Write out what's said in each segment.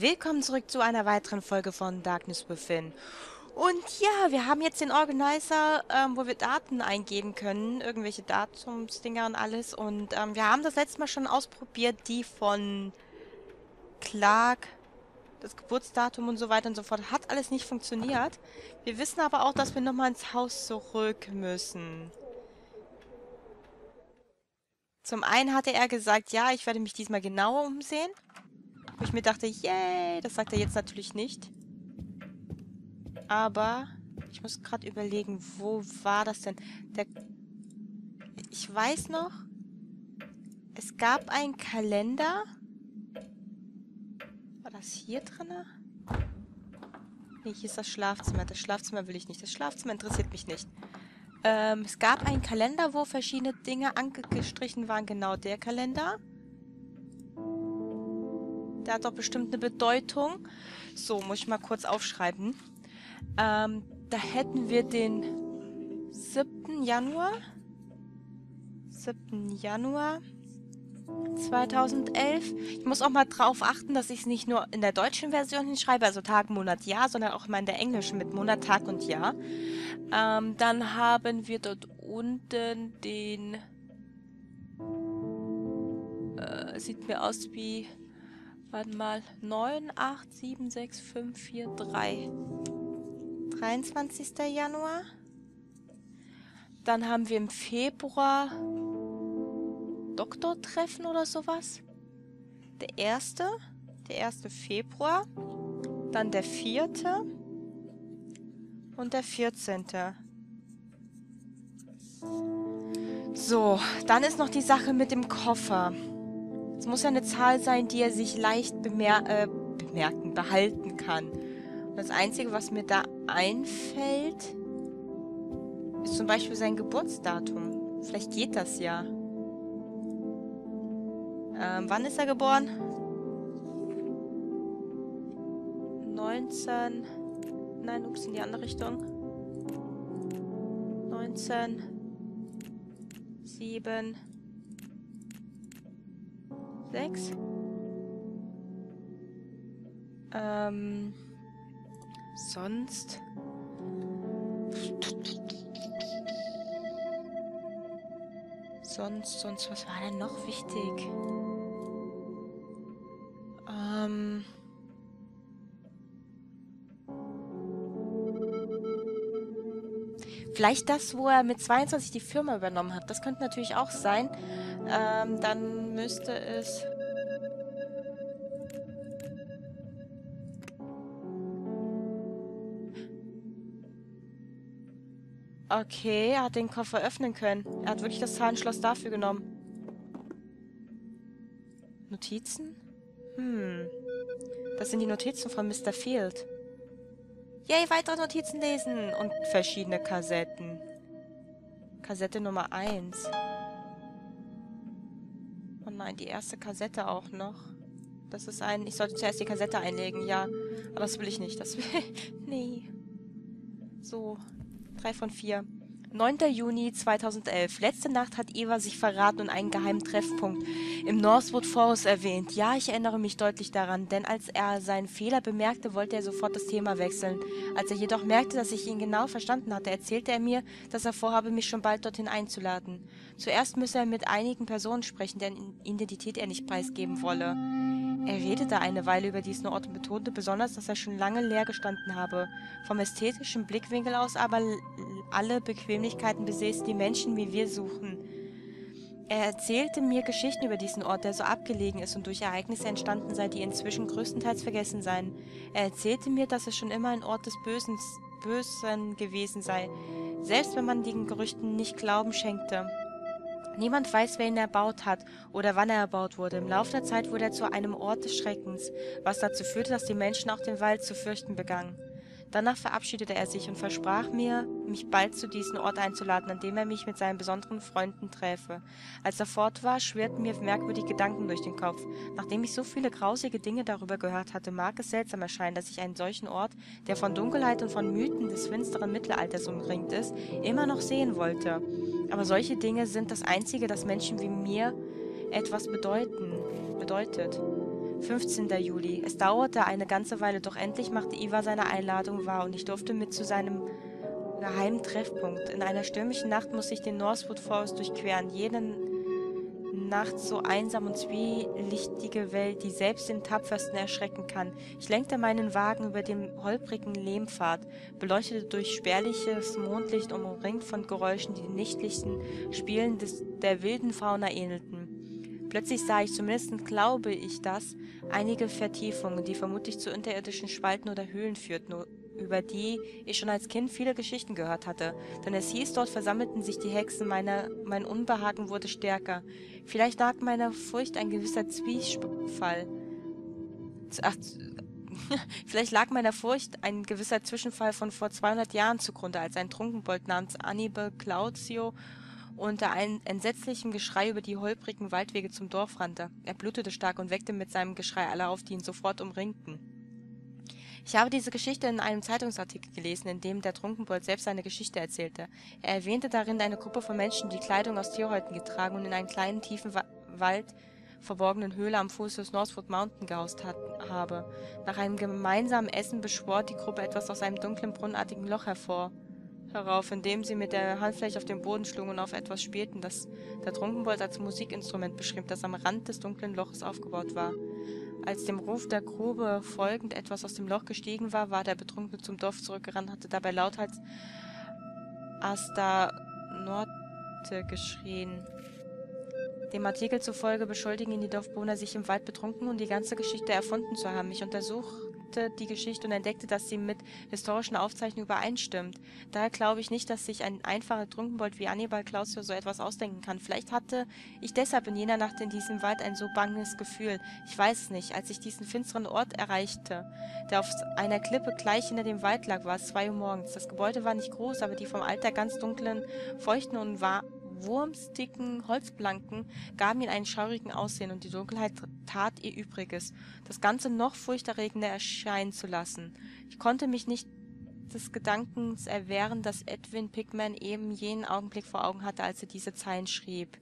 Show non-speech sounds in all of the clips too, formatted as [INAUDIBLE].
Willkommen zurück zu einer weiteren Folge von Darkness Within. Und ja, wir haben jetzt den Organizer, ähm, wo wir Daten eingeben können, irgendwelche Datumsdinger und alles. Und ähm, wir haben das letzte Mal schon ausprobiert, die von Clark, das Geburtsdatum und so weiter und so fort. Hat alles nicht funktioniert. Wir wissen aber auch, dass wir nochmal ins Haus zurück müssen. Zum einen hatte er gesagt, ja, ich werde mich diesmal genauer umsehen. Wo ich mir dachte, yay, das sagt er jetzt natürlich nicht. Aber ich muss gerade überlegen, wo war das denn? Der ich weiß noch, es gab einen Kalender. War das hier drinne? Nee, hier ist das Schlafzimmer. Das Schlafzimmer will ich nicht. Das Schlafzimmer interessiert mich nicht. Ähm, es gab einen Kalender, wo verschiedene Dinge angestrichen waren. Genau der Kalender. Der hat doch bestimmt eine Bedeutung. So, muss ich mal kurz aufschreiben. Ähm, da hätten wir den 7. Januar. 7. Januar 2011. Ich muss auch mal drauf achten, dass ich es nicht nur in der deutschen Version hinschreibe, also Tag, Monat, Jahr, sondern auch mal in der englischen mit Monat, Tag und Jahr. Ähm, dann haben wir dort unten den... Äh, sieht mir aus wie... Warte mal. 9, 8, 7, 6, 5, 4, 3. 23. Januar. Dann haben wir im Februar Doktortreffen oder sowas. Der erste, der erste Februar. Dann der vierte. Und der vierzehnte. So, dann ist noch die Sache mit dem Koffer. Es muss ja eine Zahl sein, die er sich leicht bemer äh, bemerken, behalten kann. Und das Einzige, was mir da einfällt, ist zum Beispiel sein Geburtsdatum. Vielleicht geht das ja. Ähm, wann ist er geboren? 19... Nein, ups, in die andere Richtung. 19... 7... 6. Ähm, sonst. Sonst, sonst, was war denn noch wichtig? Ähm. Vielleicht das, wo er mit 22 die Firma übernommen hat. Das könnte natürlich auch sein. Ähm, dann müsste es... Okay, er hat den Koffer öffnen können. Er hat wirklich das Zahlenschloss dafür genommen. Notizen? Hm. Das sind die Notizen von Mr. Field. Yay, weitere Notizen lesen! Und verschiedene Kassetten. Kassette Nummer 1 nein, die erste Kassette auch noch. Das ist ein... Ich sollte zuerst die Kassette einlegen, ja. Aber das will ich nicht. Das will... [LAUGHS] nee. So. Drei von vier. 9. Juni 2011. Letzte Nacht hat Eva sich verraten und einen geheimen Treffpunkt im Northwood Forest erwähnt. Ja, ich erinnere mich deutlich daran, denn als er seinen Fehler bemerkte, wollte er sofort das Thema wechseln. Als er jedoch merkte, dass ich ihn genau verstanden hatte, erzählte er mir, dass er vorhabe, mich schon bald dorthin einzuladen. Zuerst müsse er mit einigen Personen sprechen, deren Identität er nicht preisgeben wolle. Er redete eine Weile über diesen Ort und betonte besonders, dass er schon lange leer gestanden habe. Vom ästhetischen Blickwinkel aus aber alle Bequemlichkeiten besäße, die Menschen wie wir suchen. Er erzählte mir Geschichten über diesen Ort, der so abgelegen ist und durch Ereignisse entstanden sei, die inzwischen größtenteils vergessen seien. Er erzählte mir, dass es schon immer ein Ort des Bösen, Bösen gewesen sei, selbst wenn man den Gerüchten nicht Glauben schenkte. Niemand weiß, wer ihn erbaut hat oder wann er erbaut wurde. Im Laufe der Zeit wurde er zu einem Ort des Schreckens, was dazu führte, dass die Menschen auch den Wald zu fürchten begannen. Danach verabschiedete er sich und versprach mir, mich bald zu diesem Ort einzuladen, an dem er mich mit seinen besonderen Freunden träfe. Als er fort war, schwirrten mir merkwürdige Gedanken durch den Kopf. Nachdem ich so viele grausige Dinge darüber gehört hatte, mag es seltsam erscheinen, dass ich einen solchen Ort, der von Dunkelheit und von Mythen des finsteren Mittelalters umringt ist, immer noch sehen wollte. Aber solche Dinge sind das Einzige, das Menschen wie mir etwas bedeuten, bedeutet. 15. Juli. Es dauerte eine ganze Weile, doch endlich machte Iva seine Einladung wahr und ich durfte mit zu seinem geheimen Treffpunkt. In einer stürmischen Nacht musste ich den Northwood Forest durchqueren. Jede Nacht so einsam und zwielichtige Welt, die selbst den Tapfersten erschrecken kann. Ich lenkte meinen Wagen über den holprigen Lehmpfad, beleuchtet durch spärliches Mondlicht umringt von Geräuschen, die den nächtlichen Spielen des, der wilden Fauna ähnelten. Plötzlich sah ich, zumindest glaube ich das, einige Vertiefungen, die vermutlich zu unterirdischen Spalten oder Höhlen führten, über die ich schon als Kind viele Geschichten gehört hatte. Denn es hieß, dort versammelten sich die Hexen, meine, mein Unbehagen wurde stärker. Vielleicht lag meiner Furcht ein gewisser Zwiespall. Ach, [LAUGHS] Vielleicht lag meiner Furcht ein gewisser Zwischenfall von vor 200 Jahren zugrunde, als ein Trunkenbold namens Annibal Claudio unter einem entsetzlichen Geschrei über die holprigen Waldwege zum Dorf rannte. Er blutete stark und weckte mit seinem Geschrei alle auf, die ihn sofort umringten. Ich habe diese Geschichte in einem Zeitungsartikel gelesen, in dem der Trunkenbold selbst seine Geschichte erzählte. Er erwähnte darin eine Gruppe von Menschen, die Kleidung aus Tierhäuten getragen und in einem kleinen, tiefen Wa Wald verborgenen Höhle am Fuß des Northwood Mountain gehaust hat, habe. Nach einem gemeinsamen Essen beschwor die Gruppe etwas aus einem dunklen, brunnenartigen Loch hervor herauf, indem sie mit der Handfläche auf den Boden schlugen und auf etwas spielten, das der Trunkenbold als Musikinstrument beschrieb, das am Rand des dunklen Loches aufgebaut war. Als dem Ruf der Grube folgend etwas aus dem Loch gestiegen war, war der Betrunkene zum Dorf zurückgerannt, hatte dabei lauthals Asta Norte geschrien. Dem Artikel zufolge beschuldigen ihn die Dorfbewohner, sich im Wald betrunken und die ganze Geschichte erfunden zu haben. Ich untersuche untersuchte die Geschichte und entdeckte, dass sie mit historischen Aufzeichnungen übereinstimmt. Daher glaube ich nicht, dass sich ein einfacher Trunkenbold wie Annibal Clausio so etwas ausdenken kann. Vielleicht hatte ich deshalb in jener Nacht in diesem Wald ein so banges Gefühl. Ich weiß es nicht. Als ich diesen finsteren Ort erreichte, der auf einer Klippe gleich hinter dem Wald lag, war es zwei Uhr morgens. Das Gebäude war nicht groß, aber die vom Alter ganz dunklen, feuchten und war wurmsdicken Holzplanken gaben ihm einen schaurigen Aussehen, und die Dunkelheit tat ihr Übriges, das Ganze noch furchterregender erscheinen zu lassen. Ich konnte mich nicht des Gedankens erwehren, dass Edwin Pickman eben jenen Augenblick vor Augen hatte, als er diese Zeilen schrieb.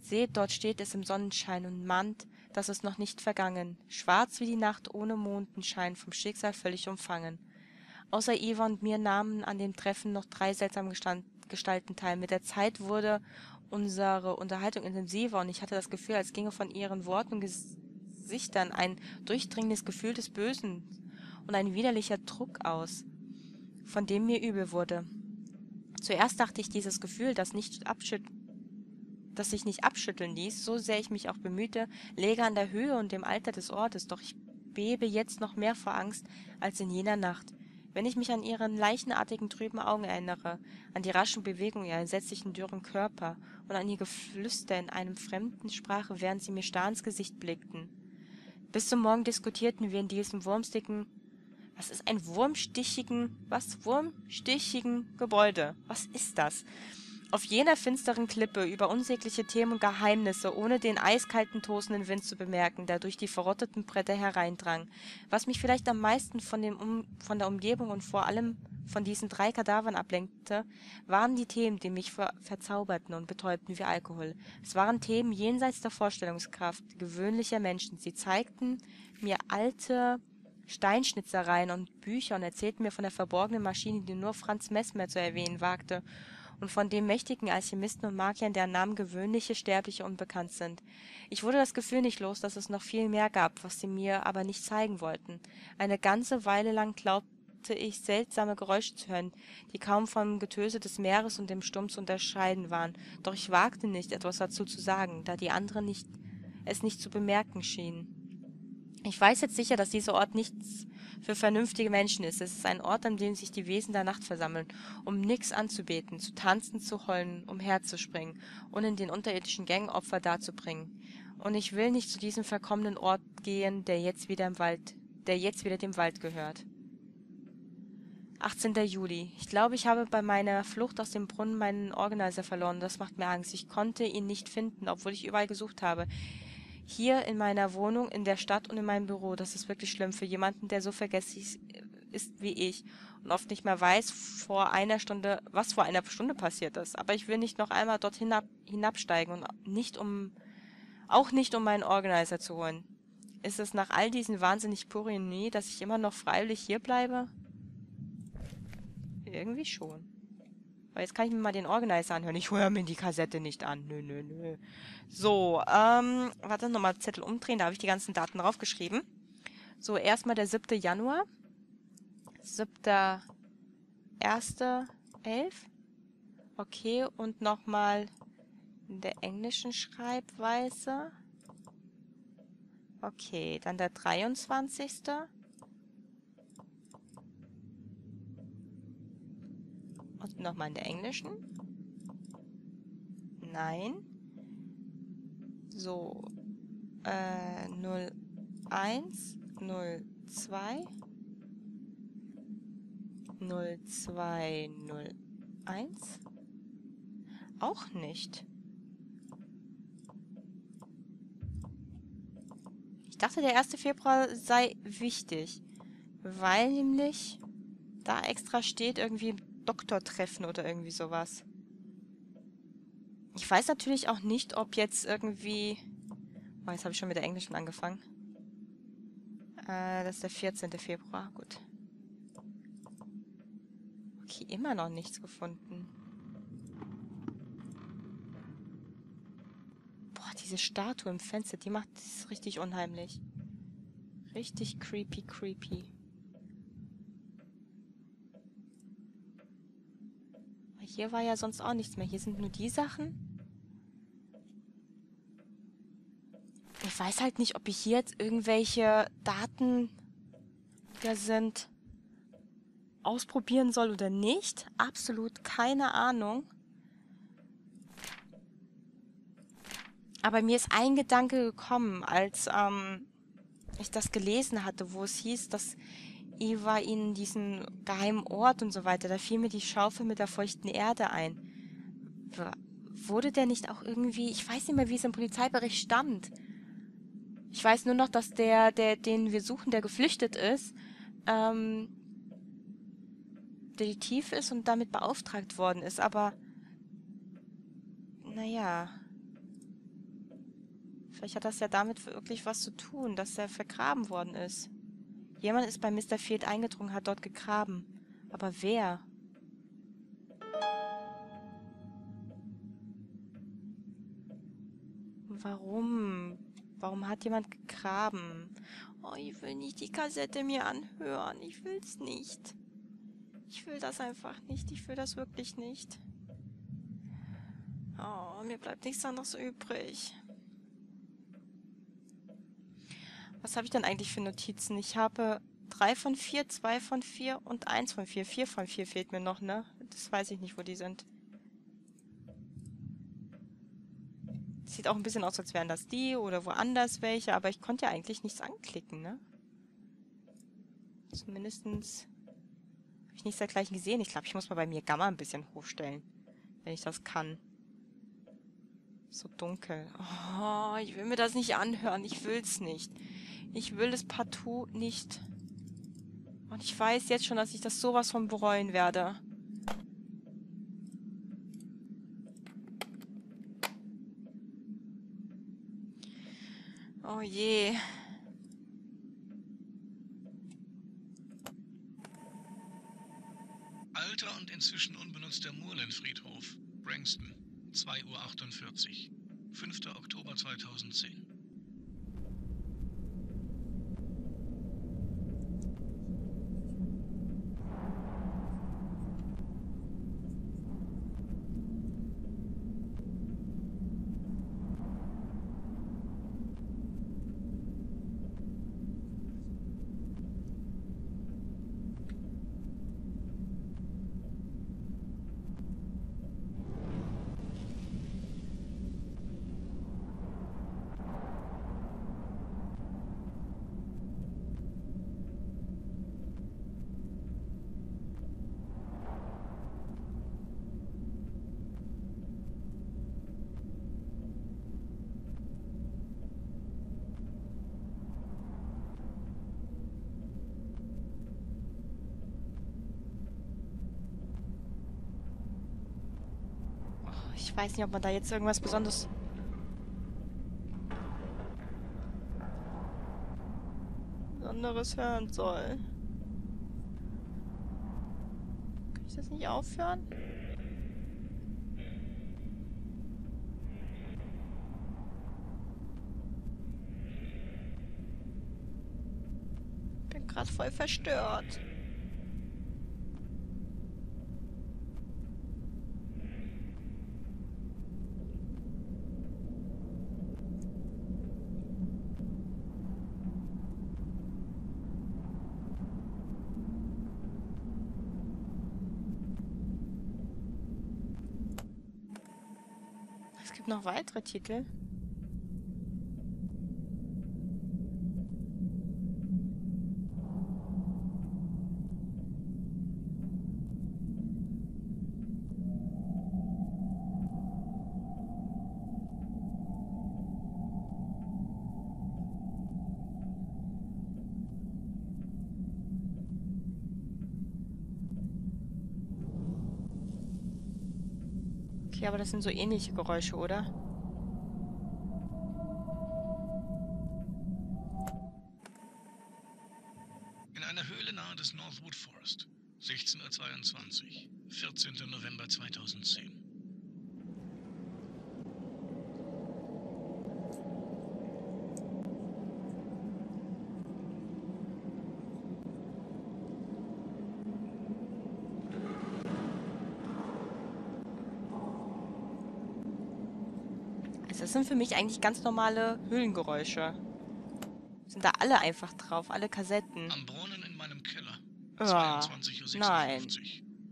Seht, dort steht es im Sonnenschein und mahnt, dass es noch nicht vergangen, schwarz wie die Nacht ohne Mondenschein, vom Schicksal völlig umfangen. Außer Eva und mir nahmen an dem Treffen noch drei seltsam gestanden Gestalten teil. Mit der Zeit wurde unsere Unterhaltung intensiver und ich hatte das Gefühl, als ginge von ihren Worten und Gesichtern ein durchdringendes Gefühl des Bösen und ein widerlicher Druck aus, von dem mir übel wurde. Zuerst dachte ich, dieses Gefühl, das nicht abschütt das sich nicht abschütteln ließ, so sehr ich mich auch bemühte, läge an der Höhe und dem Alter des Ortes, doch ich bebe jetzt noch mehr vor Angst als in jener Nacht. Wenn ich mich an ihren leichenartigen trüben Augen erinnere, an die raschen Bewegungen ihrer entsetzlichen dürren Körper und an ihr Geflüster in einem fremden Sprache, während sie mir starr ins Gesicht blickten. Bis zum Morgen diskutierten wir in diesem wurmsticken was ist ein wurmstichigen, was wurmstichigen Gebäude? Was ist das? Auf jener finsteren Klippe über unsägliche Themen und Geheimnisse, ohne den eiskalten, tosenden Wind zu bemerken, der durch die verrotteten Bretter hereindrang. Was mich vielleicht am meisten von, dem um von der Umgebung und vor allem von diesen drei Kadavern ablenkte, waren die Themen, die mich ver verzauberten und betäubten wie Alkohol. Es waren Themen jenseits der Vorstellungskraft gewöhnlicher Menschen. Sie zeigten mir alte Steinschnitzereien und Bücher und erzählten mir von der verborgenen Maschine, die nur Franz Messmer zu erwähnen wagte, und von dem mächtigen Alchemisten und Magiern, deren Namen gewöhnliche Sterbliche unbekannt sind. Ich wurde das Gefühl nicht los, dass es noch viel mehr gab, was sie mir aber nicht zeigen wollten. Eine ganze Weile lang glaubte ich, seltsame Geräusche zu hören, die kaum vom Getöse des Meeres und dem Sturm zu unterscheiden waren, doch ich wagte nicht, etwas dazu zu sagen, da die anderen nicht, es nicht zu bemerken schienen. Ich weiß jetzt sicher, dass dieser Ort nichts für vernünftige Menschen ist. Es ist ein Ort, an dem sich die Wesen der Nacht versammeln, um nix anzubeten, zu tanzen, zu heulen, umherzuspringen und in den unterirdischen Gängen Opfer darzubringen. Und ich will nicht zu diesem verkommenen Ort gehen, der jetzt wieder im Wald, der jetzt wieder dem Wald gehört. 18. Juli. Ich glaube, ich habe bei meiner Flucht aus dem Brunnen meinen Organizer verloren. Das macht mir Angst. Ich konnte ihn nicht finden, obwohl ich überall gesucht habe. Hier in meiner Wohnung, in der Stadt und in meinem Büro. Das ist wirklich schlimm für jemanden, der so vergesslich ist wie ich und oft nicht mehr weiß, vor einer Stunde, was vor einer Stunde passiert ist. Aber ich will nicht noch einmal dort hinab, hinabsteigen und nicht um, auch nicht um meinen Organizer zu holen. Ist es nach all diesen wahnsinnig Purinie, dass ich immer noch freiwillig hier bleibe? Irgendwie schon. Aber jetzt kann ich mir mal den Organizer anhören. Ich höre mir die Kassette nicht an. Nö, nö, nö. So, ähm, warte, nochmal Zettel umdrehen. Da habe ich die ganzen Daten draufgeschrieben. So, erstmal der 7. Januar. 7. 1. 11. Okay, und nochmal in der englischen Schreibweise. Okay, dann der 23. Und nochmal in der englischen. Nein. So. Äh, 01, 02, 02, 01. Auch nicht. Ich dachte, der 1. Februar sei wichtig. Weil nämlich da extra steht irgendwie Doktortreffen oder irgendwie sowas. Ich weiß natürlich auch nicht, ob jetzt irgendwie... Oh, jetzt habe ich schon mit der Englischen angefangen. Äh, das ist der 14. Februar. Gut. Okay, immer noch nichts gefunden. Boah, diese Statue im Fenster, die macht das richtig unheimlich. Richtig creepy, creepy. Hier war ja sonst auch nichts mehr. Hier sind nur die Sachen. Ich weiß halt nicht, ob ich hier jetzt irgendwelche Daten, die sind, ausprobieren soll oder nicht. Absolut keine Ahnung. Aber mir ist ein Gedanke gekommen, als ähm, ich das gelesen hatte, wo es hieß, dass Eva in diesen geheimen Ort und so weiter, da fiel mir die Schaufel mit der feuchten Erde ein. Wurde der nicht auch irgendwie, ich weiß nicht mehr, wie es im Polizeibericht stand. Ich weiß nur noch, dass der, der, den wir suchen, der geflüchtet ist, ähm, Detektiv ist und damit beauftragt worden ist, aber naja. Vielleicht hat das ja damit wirklich was zu tun, dass er vergraben worden ist. Jemand ist bei Mr. Field eingedrungen, hat dort gegraben. Aber wer? Warum? Warum hat jemand gegraben? Oh, ich will nicht die Kassette mir anhören. Ich will's nicht. Ich will das einfach nicht. Ich will das wirklich nicht. Oh, mir bleibt nichts anderes übrig. Was habe ich denn eigentlich für Notizen? Ich habe drei von vier, zwei von vier und eins von vier. Vier von vier fehlt mir noch, ne? Das weiß ich nicht, wo die sind. Sieht auch ein bisschen aus, als wären das die oder woanders welche, aber ich konnte ja eigentlich nichts anklicken, ne? Zumindestens habe ich nichts dergleichen gesehen. Ich glaube, ich muss mal bei mir Gamma ein bisschen hochstellen, wenn ich das kann. So dunkel. Oh, ich will mir das nicht anhören. Ich will's nicht. Ich will es partout nicht. Und ich weiß jetzt schon, dass ich das sowas von bereuen werde. Oh je. Alter und inzwischen unbenutzter Moorland-Friedhof, Branxton, 2.48 Uhr, 5. Oktober 2010. Ich weiß nicht, ob man da jetzt irgendwas besonders... anderes hören soll. Kann ich das nicht aufhören? Bin gerade voll verstört. Gibt noch weitere Titel. Okay, aber das sind so ähnliche Geräusche, oder? In einer Höhle nahe des Northwood Forest. 16.22 Uhr. 14. November 2010. Das sind für mich eigentlich ganz normale Höhlengeräusche. Sind da alle einfach drauf, alle Kassetten. Am Brunnen in meinem Keller. Ja, 22.56 Uhr. Nein.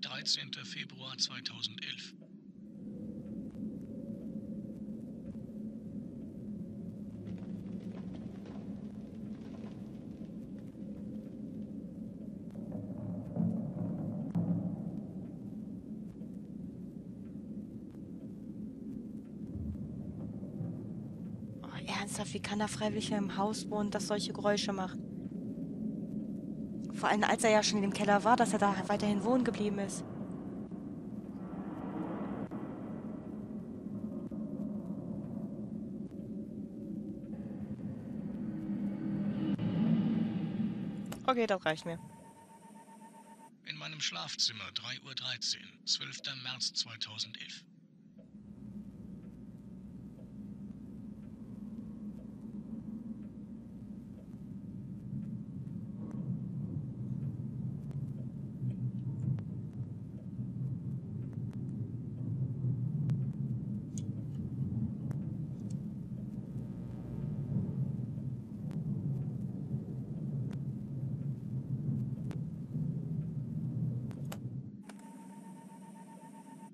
13. Februar 2011. Ernsthaft, wie kann er freiwillig im Haus wohnen, das solche Geräusche macht? Vor allem, als er ja schon in dem Keller war, dass er da weiterhin wohnen geblieben ist. Okay, das reicht mir. In meinem Schlafzimmer, 3.13 Uhr, 12. März 2011.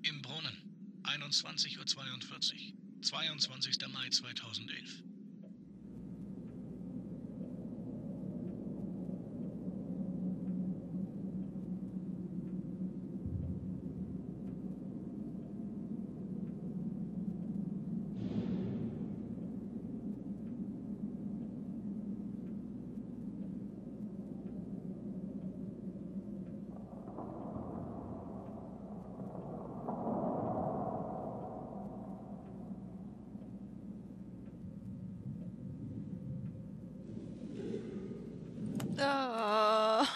Im Brunnen, 21.42 Uhr, 22. Mai 2011. Oh.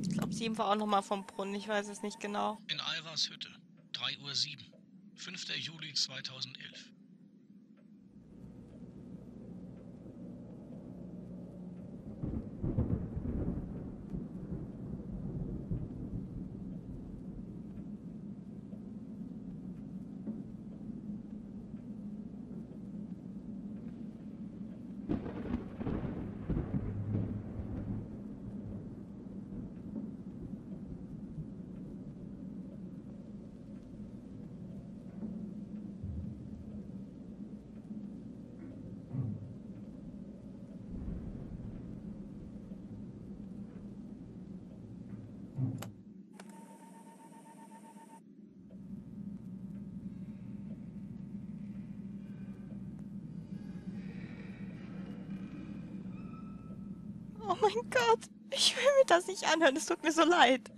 Ich glaube, sieben war auch noch mal vom Brunnen. Ich weiß es nicht genau. In Alvars Hütte, 3.07 Uhr, 5. Juli 2011. mein Gott, ich will mir das nicht anhören, es tut mir so leid.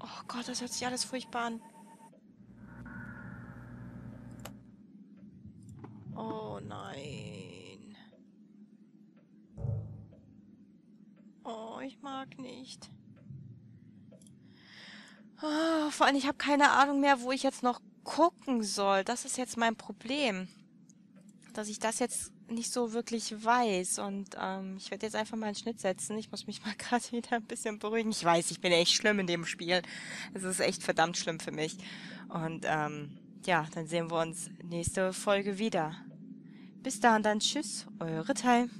Oh Gott, das hört sich alles furchtbar an. Oh nein. Oh, ich mag nicht. Oh, vor allem, ich habe keine Ahnung mehr, wo ich jetzt noch gucken soll. Das ist jetzt mein Problem. Dass ich das jetzt nicht so wirklich weiß. Und ähm, ich werde jetzt einfach mal einen Schnitt setzen. Ich muss mich [LAUGHS] mal gerade wieder ein bisschen beruhigen. Ich weiß, ich bin echt schlimm in dem Spiel. Es ist echt verdammt schlimm für mich. Und ähm, ja, dann sehen wir uns nächste Folge wieder. Bis dahin dann tschüss, eure Teil.